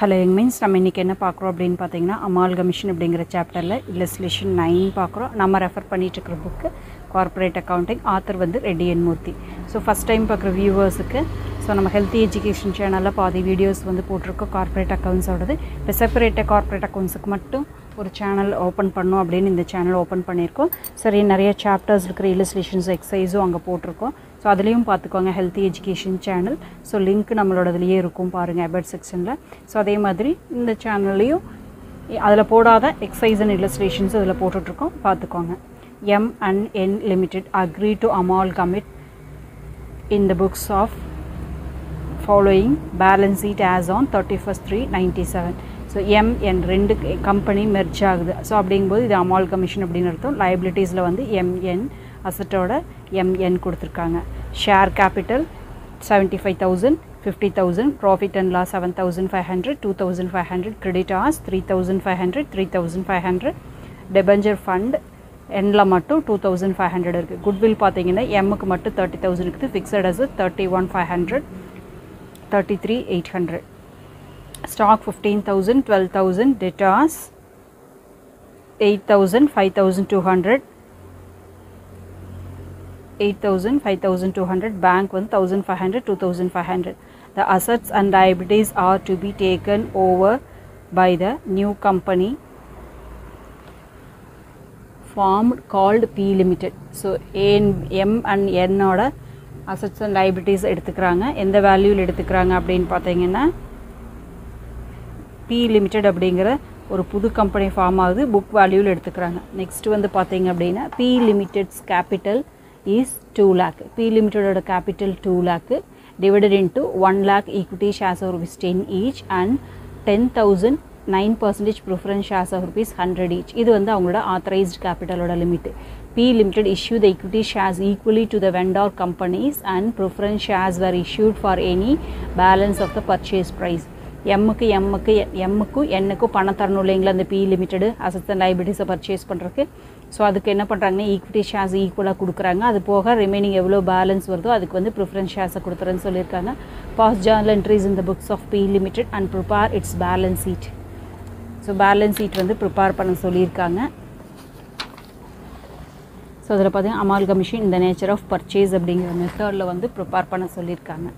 Hello young means நம்ம இன்றைக்கி என்ன பார்க்குறோம் அப்படின்னு பார்த்தீங்கன்னா அமால்கமிஷன் அப்படிங்கிற சாப்டரில் இல்லஸ்லேஷன் நைன் பார்க்குறோம். நம்ம ரெஃபர் பண்ணிட்டு இருக்கிற புக்கு கார்ப்பரேட் அக்கௌண்டிங் ஆத்தர் வந்து Reddy and Murthy so first time பார்க்குற வியூவர்ஸுக்கு ஸோ நம்ம ஹெல்த்தி எஜுகேஷன் சேனலில் பாதி வீடியோஸ் வந்து போட்டிருக்கோம் கார்ப்பரேட் அக்கௌண்ட்ஸோடது இப்போ செப்பரேட்டாக கார்ப்பரேட் அக்கௌண்ட்ஸுக்கு மட்டும் ஒரு சேனல் ஓப்பன் பண்ணோம் அப்படின்னு இந்த சேனல் ஓப்பன் பண்ணியிருக்கோம். சரி நிறைய சாப்டர்ஸ் இருக்கிற இல்லஸ்லேஷன்ஸ் எக்ஸசைஸும் அங்கே போட்டிருக்கோம். ஸோ அதுலேயும் பார்த்துக்கோங்க healthy education channel so link நம்மளோடதுலேயே இருக்கும் பாருங்கள் அபர்ட் செக்ஷனில் ஸோ அதே மாதிரி இந்த சேனல்லையும் அதில் போடாத எக்ஸசைஸ் அண்ட் இல்லஸ்ட்ரேஷன்ஸ் அதில் போட்டுட்ருக்கோம். பார்த்துக்கோங்க M and N limited agree to amalgamate in the books of following balance sheet as on thirty first three ninety seven so M N ரெண்டு கம்பெனி மெர்ஜ் ஆகுது. ஸோ அப்படிங்கும்போது இது அமால் கமிஷன் அப்படின்னு அர்த்தம். லைபிலிட்டிஸில் வந்து எம்என் அசட்டோட எம்என் கொடுத்துருக்காங்க. Share capital seventy five thousand fifty thousand profit and loss seven thousand five hundred two thousand five hundred creditors three thousand five hundred three thousand five hundred debenture fund எண்ணில் மட்டும் two thousand five hundred இருக்குது goodwill பார்த்தீங்கன்னா எம்முக்கு மட்டும் thirty thousand இருக்குது. Fixed as thirty one five hundred thirty three eight hundred stock fifteen thousand twelve thousand debtors eight thousand five thousand two hundred eight thousand five thousand two hundred bank வந்து thousand five hundred two thousand five hundred the assets and liabilities are to be taken over by the new company formed called B limited so ஏன் M and என்னோட assets and liabilities எடுத்துக்கிறாங்க எந்த வேல்யூவில் எடுத்துக்கிறாங்க அப்படின்னு பார்த்தீங்கன்னா B limited அப்படிங்கிற ஒரு புது கம்பெனி ஃபார்ம் ஆகுது புக் வேல்யூவில் எடுத்துக்கிறாங்க நெக்ஸ்ட் வந்து பார்த்தீங்க அப்படின்னா B limited's capital is two lakh B லிமிடெடோட capital two lakh divided into one lakh equity shares of rupees ten each and ten thousand nine percentage preference shares of rupees hundred each இது வந்து அவங்களோட authorised கேபிட்டலோட limit B limited issue the equity shares equally to the vendor companies and preference shares were issued for any balance of the purchase price எம்முக்கு எம்முக்கு எம்முக்கும் என்னுக்கும் பணம் தரணும் இல்லைங்களா? அந்த பி லிமிட்டடு அசட்ஸ் லைபிலிட்டிஸை பர்ச்சேஸ் பண்ணுறதுக்கு ஸோ அதுக்கு என்ன பண்ணுறாங்கன்னா ஈக்விட்டி ஷேர்ஸ் ஈக்குவலாக கொடுக்குறாங்க. அது போக ரிமைனிங் எவ்வளோ பேலன்ஸ் வருதோ அதுக்கு வந்து ப்ரிஃபரன்ஸ் ஷேர்ஸை கொடுத்துறேன்னு சொல்லியிருக்காங்க. பாஸ் ஜேர்னல் என்ட்ரிஸ் இந்த books of B limited and prepare its balance sheet so balance sheet வந்து ப்ரிப்பேர் பண்ண சொல்லியிருக்காங்க. ஸோ அதில் பார்த்தீங்கன்னா அமால் கமிஷன் இந்த நேச்சர் ஆஃப் பர்ச்சேஸ் அப்படிங்கிற மெத்தடில் வந்து ப்ரிப்பேர் பண்ண சொல்லியிருக்காங்க.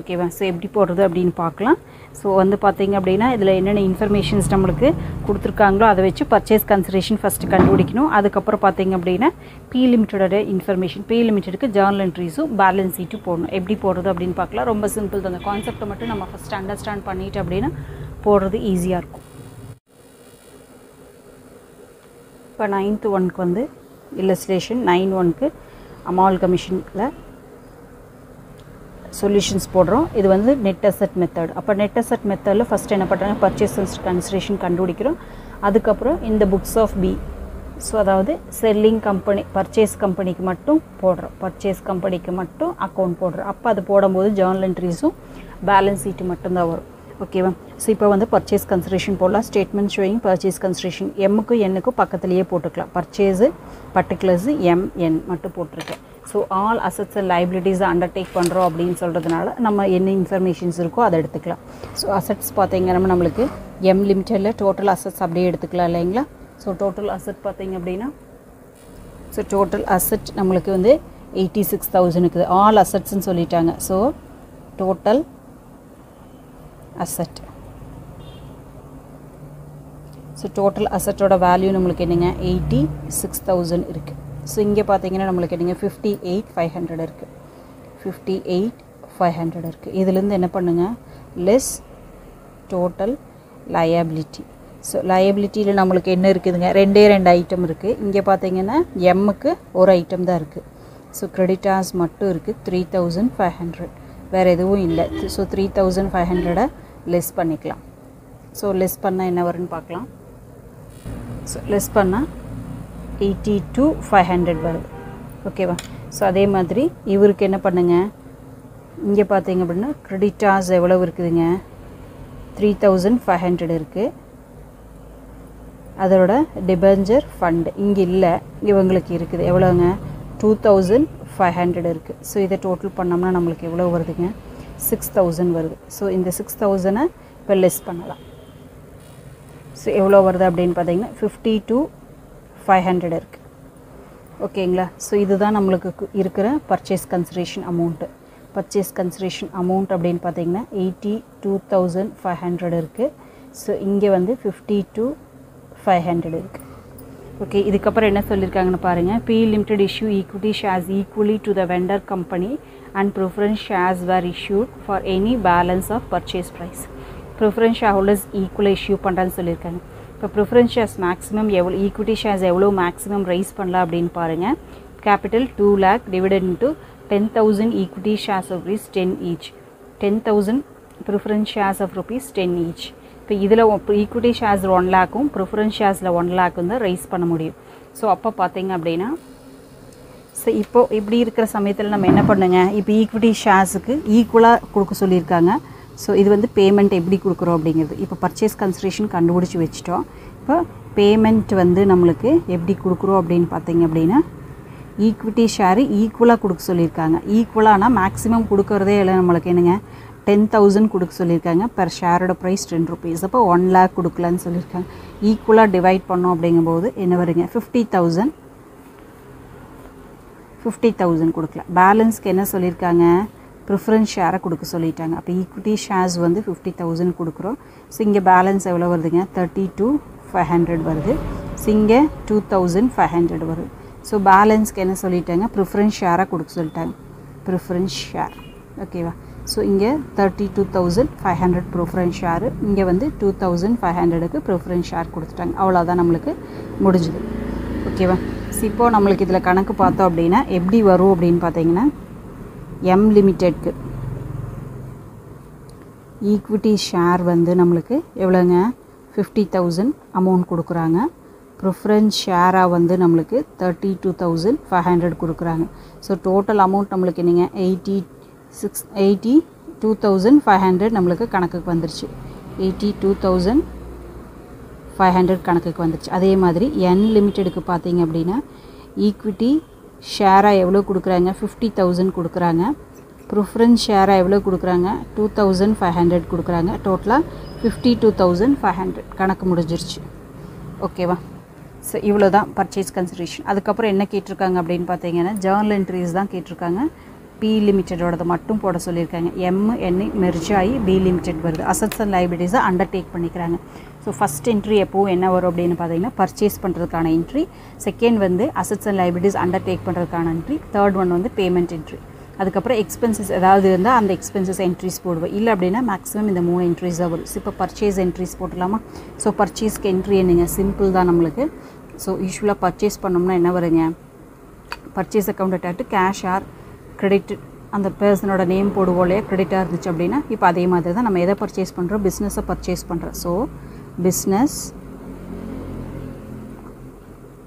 ஓகேவா ஸோ எப்படி போடுறது அப்படின்னு பார்க்கலாம். ஸோ வந்து பார்த்தீங்க அப்படின்னா இதில் என்னென்ன இன்ஃபர்மேஷன்ஸ் நம்மளுக்கு கொடுத்துருக்காங்களோ அதை வச்சு பர்ச்சேஸ் கன்சிடரேஷன் ஃபஸ்ட்டு கண்டுபிடிக்கணும். அதுக்கப்புறம் பார்த்தீங்க அப்படின்னா பி லிமிட்டடோட இன்ஃபர்மேஷன் பி லிமிட்டடுக்கு ஜேர்னல் என்ட்ரிஸும் பேலன்ஸ் சீட்டும் போடணும். எப்படி போடுறது அப்படின்னு பார்க்கலாம். ரொம்ப சிம்பிள் தான். அந்த கான்செப்டை மட்டும் நம்ம ஃபஸ்ட் அண்டர்ஸ்டாண்ட் பண்ணிட்டு அப்படின்னா போடுறது ஈஸியாக இருக்கும். இப்போ நைன்த்து ஒனுக்கு வந்து இல்லஸ்ட்ரேஷன் நைன் ஒனுக்கு அமால் கமிஷனில் சொல்யூஷன்ஸ் போடுறோம். இது வந்து நெட் அசட் மெத்தட் அப்போ நெட் அசட் மெத்தடில் ஃபஸ்ட் என்ன பண்ணுறாங்க பர்ச்சேஸ் கன்சிடரேஷன் கண்டுபிடிக்கிறோம். அதுக்கப்புறம் இந்த புக்ஸ் ஆஃப் பி ஸோ அதாவது செல்லிங் கம்பெனி பர்ச்சேஸ் கம்பெனிக்கு மட்டும் போடுறோம். பர்ச்சேஸ் கம்பெனிக்கு மட்டும் அக்கௌண்ட் போடுறோம். அப்போ அது போடும்போது ஜேர்னல் என்ட்ரிஸும் பேலன்ஸ் ஷீட்டு மட்டும்தான் வரும். ஓகேவா ஸோ இப்போ வந்து பர்ச்சேஸ் கன்சிடரேஷன் போடலாம். ஸ்டேட்மெண்ட் ஷோயிங் பர்ச்சேஸ் கன்சிடரேஷன் எம்முக்கும் என்னுக்கும் பக்கத்துலேயே போட்டுக்கலாம். பர்ச்சேஸு பர்டிகுலர்ஸு எம் என் மட்டும் போட்டிருக்கேன். ஸோ ஆல் அசட்ஸ் அண்ட் லைபிலிட்டிஸை அண்டர்டேக் பண்ணுறோம் அப்படின்னு சொல்கிறதுனால நம்ம என்ன இன்ஃபர்மேஷன்ஸ் இருக்கோ அதை எடுத்துக்கலாம். ஸோ அசட்ஸ் பார்த்தீங்கன்னா நம்மளுக்கு எம் லிமிட்டடில் டோட்டல் அசட்ஸ் அப்படியே எடுத்துக்கலாம் இல்லைங்களா? ஸோ டோட்டல் அசட் பார்த்தீங்க அப்படின்னா ஸோ டோட்டல் அசட் நம்மளுக்கு வந்து எயிட்டி சிக்ஸ் தௌசண்ட் இருக்குது ஆல் அசட்ஸ்ன்னு சொல்லிட்டாங்க. So total asset so total அசட்டோட value நம்மளுக்கு என்னங்க? எயிட்டி சிக்ஸ் தௌசண்ட் இருக்குது ஸோ இங்கே பார்த்தீங்கன்னா நம்மளுக்கு என்னங்க ஃபிஃப்டி எயிட் ஃபைவ் ஹண்ட்ரட் இருக்குது ஃபிஃப்டி எயிட் ஃபைவ் ஹண்ட்ரட் இருக்குது இதுலேருந்து என்ன பண்ணுங்கள் லெஸ் டோட்டல் லயபிலிட்டி ஸோ லயபிலிட்டியில் நம்மளுக்கு என்ன இருக்குதுங்க? ரெண்டே ரெண்டு ஐட்டம் இருக்குது இங்கே பார்த்தீங்கன்னா எம்முக்கு ஒரு ஐட்டம் தான் இருக்குது ஸோ கிரெடிட்டாஸ் மட்டும் இருக்குது த்ரீ தௌசண்ட் ஃபைவ் ஹண்ட்ரட் வேறு எதுவும் இல்லை. ஸோ த்ரீ தௌசண்ட் ஃபைவ் ஹண்ட்ரடை லெஸ் பண்ணிக்கலாம். ஸோ லெஸ் பண்ணால் என்ன வரும்னு பார்க்கலாம் ஸோ லெஸ் பண்ணால் எயிட்டி டூ ஃபைவ் ஹண்ட்ரட் வருது ஓகேவா ஸோ அதே மாதிரி இவருக்கு என்ன பண்ணுங்கள் இங்கே பார்த்தீங்க அப்படின்னா கிரெடிட்டாஸ் எவ்வளவு இருக்குதுங்க? த்ரீ தௌசண்ட் ஃபைவ் ஹண்ட்ரட் இருக்குது அதோட டிபெஞ்சர் ஃபண்டு இங்கே இல்லை இவங்களுக்கு இருக்குது. எவ்வளோங்க டூ தௌசண்ட் ஃபைவ் ஹண்ட்ரட் இருக்குது ஸோ இதை டோட்டல் பண்ணோம்னா நம்மளுக்கு எவ்வளோ வருதுங்க? சிக்ஸ் தௌசண்ட் வருது. ஸோ இந்த சிக்ஸ் தௌசண்டை இப்போ லெஸ் பண்ணலாம். ஸோ எவ்வளோ வருது அப்படின்னு பார்த்தீங்கன்னா ஃபிஃப்டி டூ ஃபைவ் ஹண்ட்ரட் இருக்குது ஓகேங்களா? ஸோ இதுதான் நம்மளுக்கு கு- இருக்கிற purchase consideration amount purchase consideration amount அப்படின்னு பார்த்தீங்கன்னா eighty two thousand five hundred இருக்குது ஸோ இங்கே வந்து ஃபிஃப்டி டூ ஃபைவ் ஹண்ட்ரட் இருக்குது ஓகே இதுக்கப்புறம் என்ன சொல்லியிருக்காங்கன்னு பாருங்கள் B limited issue equity shares equally to the vendor company and preference shares were issued for any balance of purchase price preference share holders ஈக்குவலாக issue பண்ணுறான்னு சொல்லியிருக்காங்க இப்போ ப்ரிஃபரன்ஸ் ஷேர்ஸ் மேக்ஸிமம் எவ்வளோ ஈக்விட்டி ஷேர்ஸ் எவ்வளோ மேக்ஸிமம் ரைஸ் பண்ணலாம் அப்படின்னு பாருங்கள் capital two lakh divided to ten thousand equity shares of rupees ten each ten thousand preference shares of rupees ten each இப்போ இதில் ஈக்விட்டி ஷேர்ஸ் ஒன் லேக்கும் preference ஷேர்ஸில் one லேக்கும் தான் ரைஸ் பண்ண முடியும். ஸோ அப்போ பார்த்தீங்க அப்படின்னா ஸோ இப்போது இப்படி இருக்கிற சமயத்தில் நம்ம என்ன பண்ணுங்க? இப்போ ஈக்விட்டி ஷேர்ஸுக்கு ஈக்குவலாக கொடுக்க சொல்லியிருக்காங்க. ஸோ இது வந்து பேமெண்ட் எப்படி கொடுக்குறோம் அப்படிங்கிறது. இப்போ பர்ச்சேஸ் கன்சிடரேஷன் கண்டுபிடிச்சி வச்சிட்டோம். இப்போ பேமெண்ட் வந்து நம்மளுக்கு எப்படி கொடுக்குறோம் அப்படின்னு பார்த்தீங்க அப்படின்னா ஈக்விட்டி ஷேரு ஈக்குவலாக கொடுக்க சொல்லியிருக்காங்க. ஈக்குவலானால் மேக்ஸிமம் கொடுக்குறதே இல்லை நம்மளுக்கு. என்னங்க? டென் தௌசண்ட் கொடுக்க சொல்லியிருக்காங்க. பெர் ஷேரோட ப்ரைஸ் டென் ருபீஸ் அப்போ ஒன் லேக் கொடுக்கலான்னு சொல்லியிருக்காங்க. ஈக்குவலாக டிவைட் பண்ணோம் அப்படிங்கும்போது என்ன வருங்க? ஃபிஃப்டி தௌசண்ட் ஃபிஃப்டி தௌசண்ட் கொடுக்கல பேலன்ஸ்க்கு என்ன சொல்லியிருக்காங்க? ப்ரிஃபரன்ஸ் ஷேரை கொடுக்க சொல்லிட்டாங்க. அப்போ ஈக்விட்டி ஷேர்ஸ் வந்து ஃபிஃப்டி தௌசண்ட் கொடுக்குறோம். ஸோ இங்கே பேலன்ஸ் எவ்வளோ வருதுங்க? தேர்ட்டி டூ ஃபைவ் ஹண்ட்ரட் வருது. ஸோ இங்கே டூ தௌசண்ட் ஃபைவ் ஹண்ட்ரட் வருது. ஸோ பேலன்ஸ்க்கு என்ன சொல்லிட்டாங்க? ப்ரிஃபரன்ஸ் ஷேராக கொடுக்க சொல்லிட்டாங்க. ப்ரிஃபரன்ஸ் ஷேர் ஓகேவா ஸோ இங்கே thirty two thousand five hundred preference share இங்கே வந்து டூ தௌசண்ட் ஃபைவ் ஹண்ட்ரடுக்கு ப்ரிஃபரன்ஸ் ஷேர் கொடுத்துட்டாங்க. அவ்வளோதான் நம்மளுக்கு முடிஞ்சுது. ஓகேவா ஸோ இப்போது நம்மளுக்கு இதில் கணக்கு பார்த்தோம் அப்படின்னா எப்படி வரும் அப்படின்னு பார்த்தீங்கன்னா எம் லிமிட்டெட்க்கு ஈக்விட்டி ஷேர் வந்து நம்மளுக்கு எவ்வளோங்க? ஃபிஃப்டி தௌசண்ட் அமௌண்ட் கொடுக்குறாங்க. ப்ரிஃபரன்ஸ் ஷேராக வந்து நம்மளுக்கு thirty two thousand five hundred கொடுக்குறாங்க. ஸோ டோட்டல் அமௌண்ட் நம்மளுக்கு என்னங்க? Eighty six eighty two thousand five hundred நம்மளுக்கு கணக்குக்கு வந்துருச்சு. Eighty two thousand five hundred கணக்குக்கு வந்துருச்சு. அதே மாதிரி என் லிமிட்டெடுக்கு பார்த்தீங்க அப்படின்னா ஈக்விட்டி ஷேராக எவ்வளோ கொடுக்குறாங்க? ஃபிஃப்டி தௌசண்ட் கொடுக்குறாங்க. ப்ரிஃபரன்ஸ் ஷேராக எவ்வளோ கொடுக்குறாங்க? டூ தௌசண்ட் ஃபைவ் ஹண்ட்ரட் கொடுக்குறாங்க. டோட்டலாக fifty two thousand five hundred கணக்கு முடிஞ்சிருச்சு. ஓகேவா ஸோ இவ்வளோ தான் பர்ச்சேஸ் கன்சிடரேஷன் அதுக்கப்புறம் என்ன கேட்டிருக்காங்க அப்படின்னு பார்த்தீங்கன்னா ஜேர்னல் என்ட்ரிஸ் தான் கேட்டிருக்காங்க. பி லிமிட்டடோடது மட்டும் போட சொல்லியிருக்காங்க. எம் என் மெர்ஜ் ஆகி பி லிமிடெட் வருது. அசட்ஸ் அண்ட் லைபிலிட்டிஸை அண்டர்டேக் பண்ணிக்கிறாங்க. ஸோ ஃபஸ்ட் என்ட்ரி எப்போவும் என்ன வரும் அப்படின்னு பார்த்தீங்கன்னா பர்ச்சேஸ் பண்ணுறதுக்கான என்ட்ரி செகண்ட் வந்து அசட்ஸ் அண்ட் லைபிலிட்டிஸ் அண்டர்டேக் பண்ணுறதுக்கான என்ட்ரி தேர்ட் ஒன் வந்து பேமெண்ட் என்ட்ரி அதுக்கப்புறம் எக்ஸ்பென்சஸ் ஏதாவது இருந்தால் அந்த எக்ஸ்பென்சஸ் என்ட்ரிஸ் போடுவேன் இல்லை அப்படின்னா மேக்ஸிமம் இந்த மூணு என்ட்ரிஸ் தான் வரும். இப்போ பர்ச்சேஸ் என்ட்ரிஸ் போட்டலாமா ஸோ பர்ச்சேஸ்க்கு என்ட்ரி என்னங்க? சிம்பிள் தான் நம்மளுக்கு. ஸோ யூஸ்வலாக பர்ச்சேஸ் பண்ணோம்னா என்ன வருங்க? பர்ச்சேஸ் அக்கௌண்ட் அட்டாட்டு கேஷ் ஆர் கிரெடிட் அந்த பர்சனோட நேம் போடுவோம் இல்லையா கிரெடிட்டாக இருந்துச்சு அப்படின்னா இப்போ அதே மாதிரி தான் நம்ம எதை பர்ச்சேஸ் பண்ணுறோம் பிஸ்னஸை பர்ச்சேஸ் பண்ணுறோம் ஸோ பிஸ்னஸ்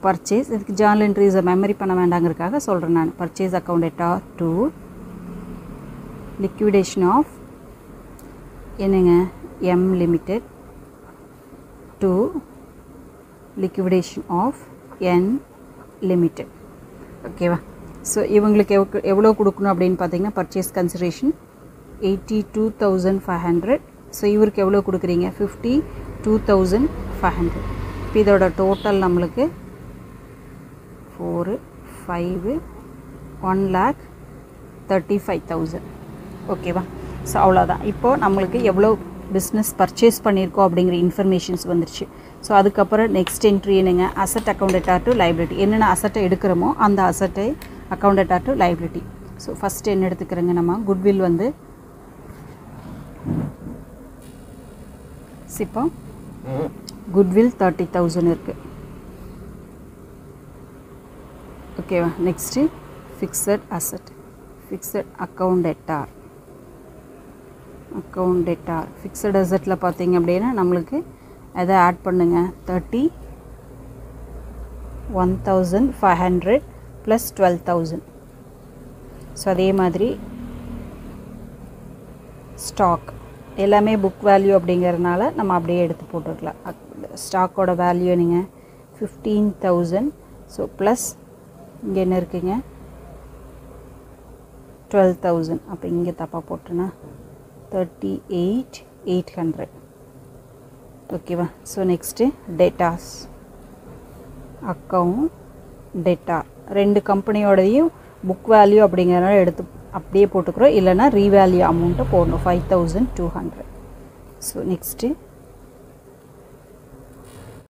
பர்ச்சேஸ் இதுக்கு ஜேர்னல் என்ட்ரிஸை மெமரி பண்ண வேண்டாங்கிறதுக்காக சொல்கிறேன் நான். பர்ச்சேஸ் அக்கௌண்ட் எட்டா டூ லிக்விடேஷன் ஆஃப் என்னங்க? M limited to liquidation of N limited ஓகேவா ஸோ இவங்களுக்கு எவ் எவ்வளோ கொடுக்கணும் அப்படின்னு பார்த்தீங்கன்னா purchase consideration eighty two thousand five hundred so இவருக்கு எவ்வளோ கொடுக்குறீங்க? Fifty two thousand five hundred இப்போ இதோட டோட்டல் நம்மளுக்கு four five one lakh thirty five thousand ஓகேவா ஸோ அவ்வளோதான் இப்போது நம்மளுக்கு எவ்வளோ பிஸ்னஸ் பர்ச்சேஸ் பண்ணியிருக்கோம் அப்படிங்கிற இன்ஃபர்மேஷன்ஸ் வந்துருச்சு. ஸோ அதுக்கப்புறம் நெக்ஸ்ட் என்ட்ரி என்னங்க? அசட் அக்கௌண்ட் டு லைபிலிட்டி என்னென்ன அசட்டை எடுக்கிறோமோ அந்த அசட்டை அக்கௌண்டட்டா டு லைபிலிட்டி ஸோ ஃபஸ்ட்டு என்ன எடுத்துக்கிறோங்க நம்ம? குட்வில் வந்து இப்போ குட்வில் தேர்ட்டி தௌசண்ட் இருக்குது ஓகேவா next fixed asset fixed account எட்டார் account fixed அசட்டில் பார்த்தீங்க அப்படின்னா நம்மளுக்கு எதை ஆட் பண்ணுங்கள் thirty one thousand five hundred plus twelve thousand so அதே மாதிரி ஸ்டாக் எல்லாமே புக் வேல்யூ அப்படிங்கிறதுனால நம்ம அப்படியே எடுத்து போட்டுருக்கலாம். ஸ்டாக்கோட வேல்யூ நீங்கள் ஃபிஃப்டீன் தௌசண்ட் ஸோ ப்ளஸ் இங்கே என்ன இருக்குங்க? டுவெல் தௌசண்ட் அப்போ இங்கே தப்பாக போட்டுனா தேர்ட்டி எயிட் எயிட் ஹண்ட்ரட் ஓகேவா so next debtors account debtor ரெண்டு கம்பெனியோடையும் புக் வேல்யூ அப்படிங்கிறனால எடுத்து அப்படியே போட்டுக்கிறோம். இல்லைனா ரீவேல்யூ அமௌண்ட்டை போடணும். Five thousand two hundred so next